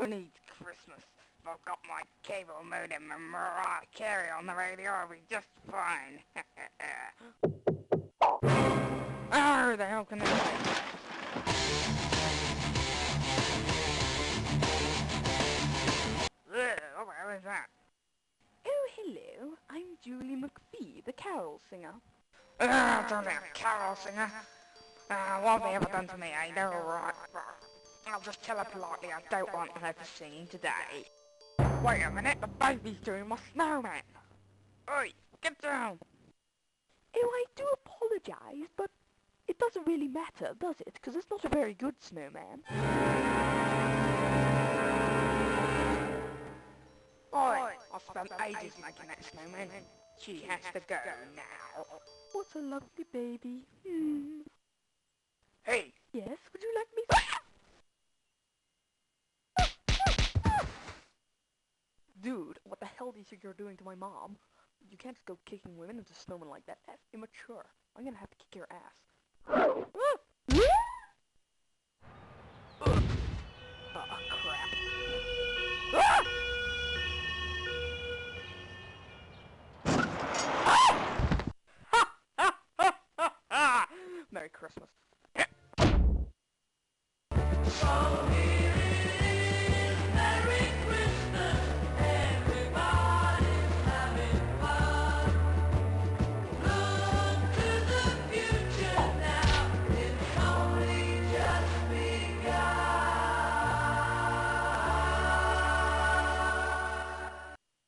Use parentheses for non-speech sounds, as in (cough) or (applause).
Who needs Christmas? If I've got my cable modem and Mariah Carey on the radio, I'll be just fine. (laughs) Ah, the hell can that be? What that? Oh, hello. I'm Julie McPhee, the carol singer. Ah, don't that carol singer. Ah, what have they ever done to me, eh? They're alright. I'll just tell her politely I don't want her to sing today. Wait a minute, the baby's doing my snowman. Oi, get down. Oh, I do apologize, but it doesn't really matter, does it? Because it's not a very good snowman. Oi, I've spent ages making that snowman. She has to go now. What a lovely baby. Hmm. Hey, Yes, would you like me Dude, what the hell do you think you're doing to my mom? You can't just go kicking women into snowmen like that. That's immature. I'm gonna have to kick your ass. Ah! (laughs) Ah! Merry Christmas.